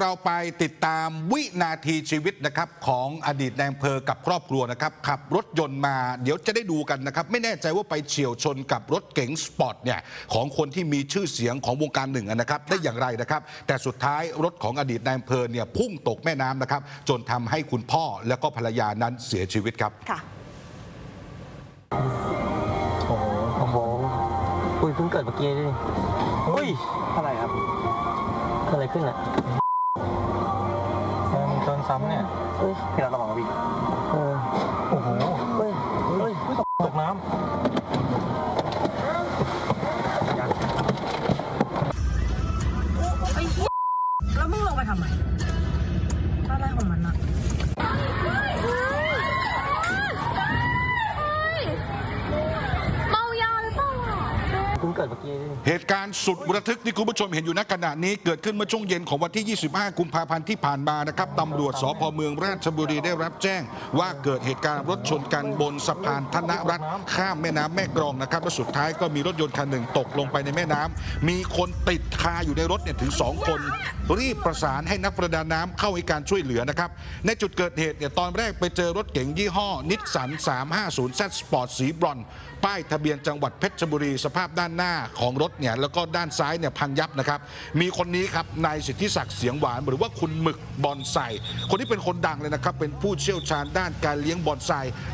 เราไปติดตามวินาทีชีวิตนะครับของอดีตนายอำเภอกับครอบครัวนะครับขับรถยนต์มาเดี๋ยวจะได้ดูกันนะครับ ไม่แน่ใจว่าไปเฉียวชนกับรถเก๋งสปอร์ตเนี่ยของคนที่มีชื่อเสียงของวงการหนึ่งนะครับ ได้อย่างไรนะครับ แต่สุดท้ายรถของอดีตนายอำเภอเนี่ยพุ่งตกแม่น้ำนะครับ จนทำให้คุณพ่อและก็ภรรยานั้นเสียชีวิตครับค่ะโอ้โหโอ้โหอุ้ยเพิ่งเกิดเมื่อกี้นี่อุ้ยอะไรครับเกิดอะไรขึ้นอะเออมันชน ซ้ำเนี่ยเฮ้ยพี่เราระวังนะ พิ่งเกิดเมื่อกี้เหตุการณ์สุดระทึกที่คุณผู้ชมเห็นอยู่ณขณะนี้เกิดขึ้นเมื่อช่วงเย็นของวันที่ 25 กุมภาพันธ์ที่ผ่านมานะครับตำรวจสพเมืองราชบุรีได้รับแจ้ง ว่าเกิดเหตุการณ์รถชนกันบนสะพานธนรัฐข้ามแม่น้ำแม่กรองนะครับและสุดท้ายก็มีรถยนต์คันหนึ่งตกลงไปในแม่น้ำมีคนติดคาอยู่ในรถเนี่ยถึง 2 คน รีบประสานให้นักประดาน้ำเข้าให้การช่วยเหลือนะครับในจุดเกิดเหตุเนี่ยตอนแรกไปเจอรถเก๋งยี่ห้อนิสสัน350 Z Sport สีบรอนซ์ป้ายทะเบียนจังหวัดเพชรบุรีสภาพด้านหน้าของรถเนี่ยแล้วก็ด้านซ้ายเนี่ยพังยับนะครับมีคนนี้ครับนายสิทธิศักดิ์เสียงหวานหรือว่าคุณหมึกบอนไซคนที่เป็นคนดังเลยนะครับเป็นผู้เชี่ยวชาญด้านการเลี้ยงบอนไซ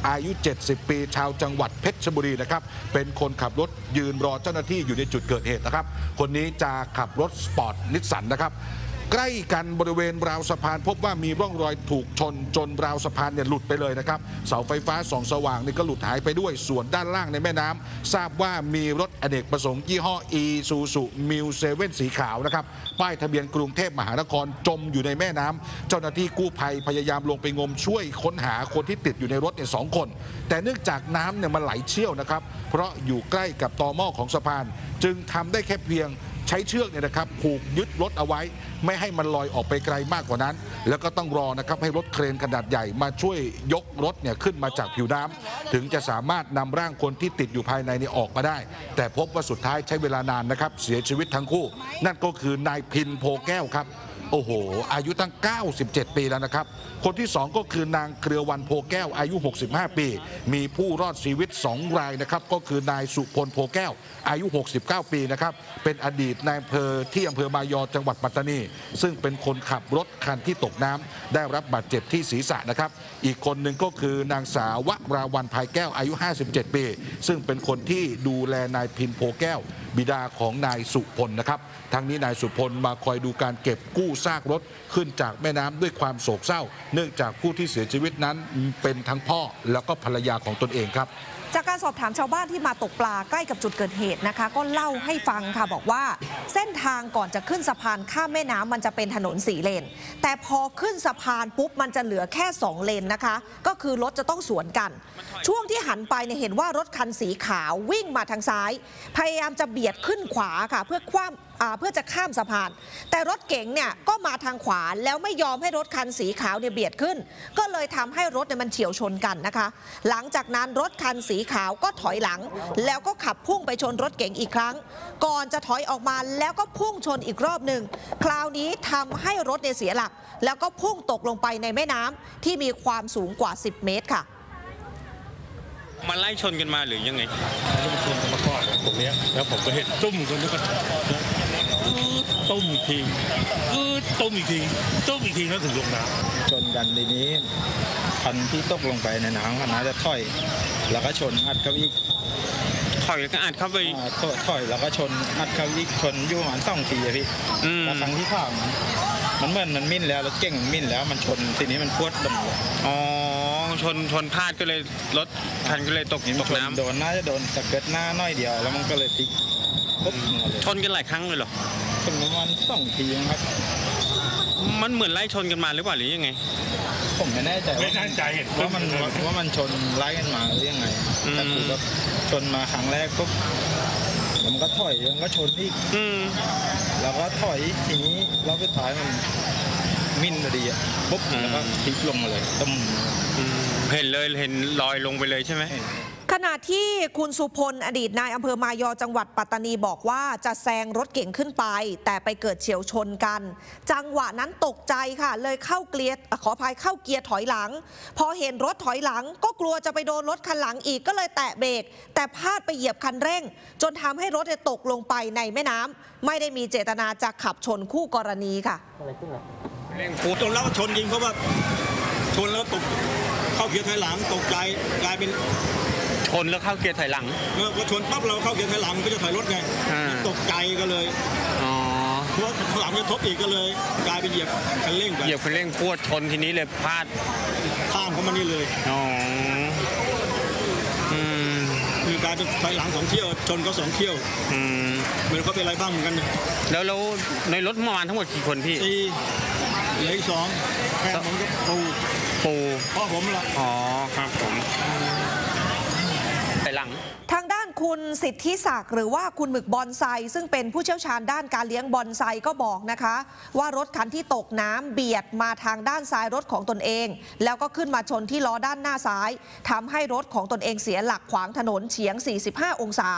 อายุ 70 ปีชาวจังหวัดเพชรบุรีนะครับเป็นคนขับรถยืนรอเจ้าหน้าที่อยู่ในจุดเกิดเหตุนะครับคนนี้จะขับรถสปอร์ตนิสสันนะครับ ใกล้กันบริเวณราวสะพานพบว่ามีร่องรอยถูกชนจนราวสะพานเนี่ยหลุดไปเลยนะครับ เสาไฟฟ้าส่องสว่างนี่ก็หลุดหายไปด้วยส่วนด้านล่างในแม่น้ำทราบว่ามีรถอเนกประสงค์ยี่ห้อ e s u s u m i l 7สีขาวนะครับป้ายทะเบียนกรุงเทพมหานครจมอยู่ในแม่น้ำเจ้าหน้าที่กู้ภัยพยายามลงไปงมช่วยค้นหาคนที่ติดอยู่ในรถเนี่ยสองคน แต่เนื่องจากน้ำเนี่ยมันไหลเชี่ยวนะครับเพราะอยู่ใกล้กับตอหม้อของสะพาน จึงทำได้แค่เพียง ใช้เชือกเนี่ยนะครับผูกยึดรถเอาไว้ ไม่ให้มันลอยออกไปไกลมากกว่านั้น แล้วก็ต้องรอนะครับให้รถเครนขนาดใหญ่มาช่วยยกรถเนี่ยขึ้นมาจากผิวน้ำถึงจะสามารถนำร่างคนที่ติดอยู่ภายในนี่ออกมาได้ แต่พบว่าสุดท้ายใช้เวลานานนะครับเสียชีวิตทั้งคู่ นั่นก็คือนายพินโพแก้วครับ โอ้โห อายุตั้ง 97 ปีแล้วนะครับ คนที่ 2 ก็คือนางเครือวันโพแก้ว อายุ 65 ปี มีผู้รอดชีวิต 2 รายนะครับ ก็คือนายสุพลโพแก้ว อายุ 69 ปีนะครับ เป็นอดีตนายอำเภอที่อำเภอมายอจังหวัดปัตตานี ซึ่งเป็นคนขับรถคันที่ตกน้ำได้รับบาดเจ็บที่ศีรษะนะครับ อีกคนหนึ่งก็คือนางสาววราวันภายแก้ว อายุ 57 ปี ซึ่งเป็นคนที่ดูแลนายพินโพแก้ว บิดาของนายสุพลนะครับ ทั้งนี้นายสุพลมาคอยดูการเก็บกู้ซากรถขึ้นจากแม่น้ำด้วยความโศกเศร้า เนื่องจากผู้ที่เสียชีวิตนั้นเป็นทั้งพ่อแล้วก็ภรรยาของตนเองครับจากการสอบถามชาวบ้านที่มาตกปลาใกล้กับจุดเกิดเหตุนะคะ ก็เล่าให้ฟังค่ะบอกว่า เส้นทางก่อนจะขึ้นสะพานข้ามแม่น้ำมันจะเป็นถนนสี่เลน แต่พอขึ้นสะพานปุ๊บมันจะเหลือแค่ 2 เลนนะคะ ก็คือรถจะต้องสวนกัน ช่วงที่หันไปเนี่ยเห็นว่ารถคันสีขาววิ่งมาทางซ้าย พยายามจะเบียดขึ้นขวาค่ะ เพื่อคว่ำเพื่อจะข้ามสะพาน แต่รถเก๋งเนี่ยก็มาทางขวาแล้วไม่ยอมให้รถคันสีขาวเนี่ยเบียดขึ้น ก็เลยทำให้รถเนี่ยมันเฉียวชนกันนะคะ หลังจากนั้นรถคันสีขาวก็ถอยหลัง แล้วก็ขับพุ่งไปชนรถเก๋งอีกครั้ง ก่อนจะถอยออกมาแล้วก็พุ่งชนอีกรอบหนึ่งคราวนี้ทำให้รถเนี่ยเสียหลัก แล้วก็พุ่งตกลงไปในแม่น้ำที่มีความสูงกว่า 10 เมตรค่ะมันไล่ชนกันมาหรือยังไง ตรงเนี้ยแล้วผมก็เห็นตุ้มกันแล้วก็อื้อตุ้มอีกทีอื้อตุ้มอีกทีตุ้มอีกทีแล้วถึงลงน้ำชนกันทีนี้คันที่ตกลงไปในน้ำคันนั้นจะถอย แล้วก็ชนอัดเข้าอีกถอยแล้วก็อัดเข้าไปอ่าถอยถอยแล้วก็ชนอัดเข้าอีกชนอยู่ประมาณสองทีอะพี่อืมแล้วครั้งที่สามมันเหมือนมันมิ่นแล้วรถเก่งมันมิ่นแล้วมันชนทีนี้มันพรวดลงอ๋อ ชนชนพลาดก็เลยรถคันก็เลยตกนี่ตมันกชนน้ำโดนน่าจะโดนสะเก็ดหน้าน้อยเดียว แล้วมันก็เลยพลิกปุ๊บมาเลยชนกันหลายครั้งเลยเหรอชนประมาณสองทีครับ มันเหมือนไล่ชนกันมาหรือเปล่าหรือยังไง ผมไม่แน่ใจไม่ว่าแน่ใจเห็นว่ามันว่ามันชนไล่กันมาหรือยังไงอืม แต่คือแบบชนมาครั้งแรกปุ๊บแล้วมันก็ถอยแล้วมันก็ชนอีกอืมแล้วก็ถอยทีนี้รอบสุดท้ายมันมิ่นพอดีอะปุ๊บอืมแล้วก็พลิกลงมาเลยตุ้ม อืม เห็นเลยเห็นลอยลงไปเลยใช่ไหมขขณะที่คุณสุพล อดีตนายอำเภอมายอจังหวัดปัตตานีบอกว่าจะแซงรถเก่งขึ้นไป แต่ไปเกิดเฉียวชนกัน จังหวะนั้นตกใจค่ะ เลยเข้าเกียร์เอ่อขออภัยเข้าเกียร์ถอยหลัง พอเห็นรถถอยหลัง ก็กลัวจะไปโดนรถคันหลังอีกก็เลยแตะเบรกแต่พลาดไปเหยียบคันเร่ง จนทำให้รถเนี่ยตกลงไปในแม่น้ำไม่ได้มีเจตนาจะขับชนคู่กรณีค่ะอะไรขึ้นอะเร่งปูจนแล้วก็ชนจริงเพราะว่าชนแล้วตก เข้าเกียร์ถอยหลังตกใจกลายเป็นชนแล้วเข้าเกียร์ถอยหลังเมื่อพอชนปั๊บเราเข้าเกียร์ถอยหลังมันก็จะถอยรถไงอ่าตกใจก็เลยอ๋อเพราะว่าถอยหลังจะทบอีกก็เลย กลายเป็นเหยียบคันเร่งไปเหยียบคันเร่งพรวดชนทีนี้เลยพลาดข้ามเข้ามานี่เลย อ๋ออืมคือกลายเป็นถอยหลังสองเที่ยวชนก็สองเที่ยวอืมเหมือนเขาเป็นอะไรบ้างเหมือนกันเนี่ยแล้วแล้วในรถเมื่อวานทั้งหมดกี่คนพี่ตี เหลืออีกสองแค่ผมก็ปูปูพ่อผมละอ๋อครับผมไปหลัง ทางด้าน คุณสิทธิศักดิ์หรือว่าคุณหมึกบอนไซ ซึ่งเป็นผู้เชี่ยวชาญด้านการเลี้ยงบอนไซก็บอกนะคะ ว่ารถคันที่ตกน้ำเบียดมาทางด้านซ้ายรถของตนเอง แล้วก็ขึ้นมาชนที่ล้อด้านหน้าซ้ายทำให้รถของตนเองเสียหลักขวางถนนเฉียง 45 องศา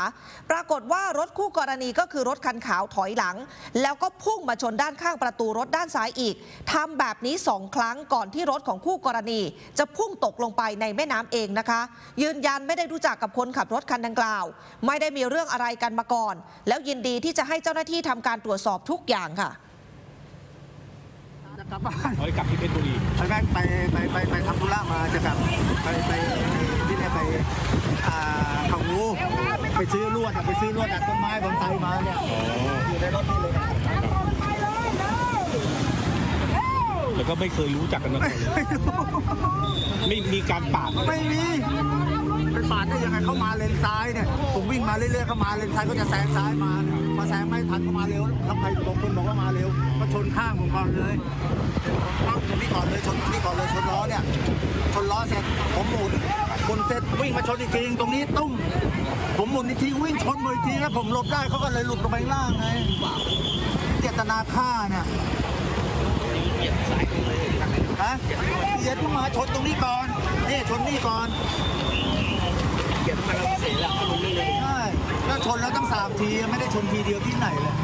ปรากฏว่ารถคู่กรณีก็คือรถคันขาวถอยหลัง แล้วก็พุ่งมาชนด้านข้างประตูรถด้านซ้ายอีกทำแบบนี้สองครั้งก่อนที่รถของคู่กรณี จะพุ่งตกลงไปในแม่น้ำเองนะคะ ยืนยันไม่ได้รู้จักกับคนขับรถคันดังกล่าวไม่ได้มีเรื่องอะไรกันมาก่อน แล้วยินดีที่จะให้เจ้าหน้าที่ทำการตรวจสอบทุกอย่างค่ะจะกลับบ้านไปกลับที่เพชรบุรีไปไปไปไปไปไปทำธุระมาจะกลับไปไปที่เนี่ยไปอ่าเขางูไปซื้อลวดอะไปซื้อลวดจากต้นไม้บนไตมาเนี่ยอยู่ในรถนี่เลยแล้วก็ไม่เคยรู้จักกันมาก่อนเลยไม่มีการปาดไม่มี เป็นปาดได้ยังไงเข้ามาเลนซ้ายเนี่ยผมวิ่งมาเรื่อยๆเข้ามาเลนซ้ายก็จะแซงซ้ายมามาแซงไม่ทันเข้ามาเร็วแล้วใครบางคนบอกว่ามาเร็ว ก็ชนข้างผมก่อนเลยชนข้างตรงนี้ก่อนเลยชนนี้ก่อนเลยชนล้อเนี่ยชนล้อเสร็จผมหมุนหมุนเสร็จวิ่งมาชนอีกทีตรงนี้ตุ้มผมหมุนอีกทีวิ่งชนมืออีกทีแล้วผมหลบได้เขาก็เลยหลุดลงไปล่างไงเจตนาฆ่าเนี่ยฮะเดี๋ยวมาชนตรงนี้ก่อนนี่ชนนี่ก่อน เกียบมันเราเสียหลักลงเลยใช่ถ้าชนแล้วตั้งสามทีไม่ได้ชนทีเดียวที่ไหนเลย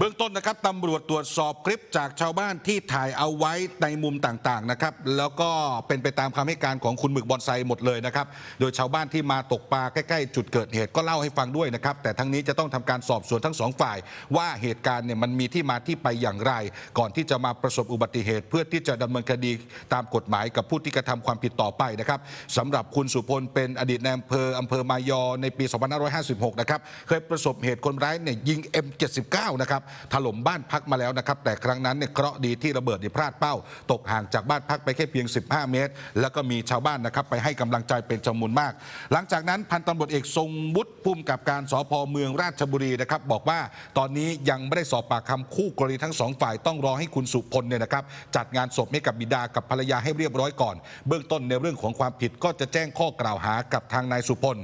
เบื้องต้นนะครับตำรวจตรวจสอบคลิปจากชาวบ้านที่ถ่ายเอาไว้ในมุมต่างๆนะครับแล้วก็เป็นไปตามคำให้การของคุณหมึกบอนไซหมดเลยนะครับโดยชาวบ้านที่มาตกปลาใกล้ๆ จุดเกิดเหตุก็เล่าให้ฟังด้วยนะครับแต่ทั้งนี้จะต้องทำการสอบสวนทั้งสองฝ่าย ว่าเหตุการณ์เนี่ยมันมีที่มาที่ไปอย่างไร ก่อนที่จะมาประสบอุบัติเหตุ เพื่อที่จะดำเนินคดีตามกฎหมายกับผู้ที่กระทำความผิดต่อไปนะครับสำหรับคุณสุพลเป็นอดีตนายอำเภออำเภอมายอในปี 2556 นะครับเคยประสบเหตุคนร้ายเนี่ยยิง M79 นะครับถล่มบ้านพักมาแล้วนะครับ แต่ครั้งนั้นเนี่ยเคราะห์ดีที่ระเบิดเนี่ยพลาดเป้า ตกห่างจากบ้านพักไปแค่เพียง 15 เมตร แล้วก็มีชาวบ้านนะครับไปให้กำลังใจเป็นจำนวนมาก หลังจากนั้นพันตำรวจเอกทรงวุฒิภูมิกับการสพเมืองราชบุรีนะครับบอกว่าตอนนี้ยังไม่ได้สอบปากคำคู่กรณีทั้งสองฝ่ายต้องรอให้คุณสุพลเนี่ยนะครับจัดงานศพให้กับบิดากับภรรยาให้เรียบร้อยก่อน เบื้องต้นในเรื่องของความผิดก็จะแจ้งข้อกล่าวหากับทางนายสุพล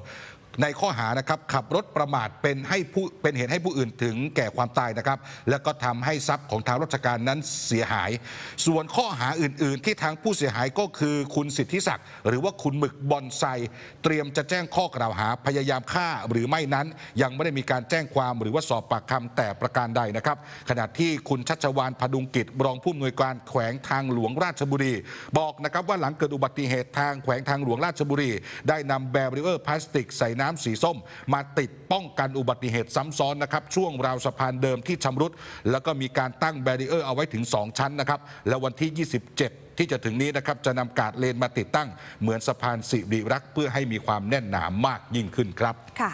ในข้อหานะครับขับรถประมาทเป็นให้ผู้เป็นเหตุให้ผู้อื่นถึงแก่ความตายนะครับ แล้วก็ทำให้ทรัพย์ของทางราชการนั้นเสียหาย ส่วนข้อหาอื่น ๆ ที่ทางผู้เสียหายก็คือคุณสิทธิศักดิ์หรือว่าคุณหมึกบอนไซเตรียมจะแจ้งข้อกล่าวหาพยายามฆ่าหรือไม่นั้น ยังไม่ได้มีการแจ้งความหรือว่าสอบปากคำแต่ประการใดนะครับ ขณะที่คุณชัชวานพดุงกิจรองผู้อำนวยการแขวงทางหลวงราชบุรี บอกนะครับว่าหลังเกิดอุบัติเหตุทางแขวงทางหลวงราชบุรี ได้นำ barrier พลาสติกใส่น้ำสีส้ม มาติดป้องกันอุบัติเหตุซ้ำซ้อนนะครับช่วงราวสะพานเดิมที่ชำรุด แล้วก็มีการตั้ง barrier เอาไว้ถึง 2 ชั้นนะครับแล้ววันที่ 27ที่จะถึงนี้นะครับจะนำ guardrail มาติดตั้ง เหมือนสะพานสิริรักษ์เพื่อให้มีความแน่นหนามากยิ่งขึ้นครับค่ะ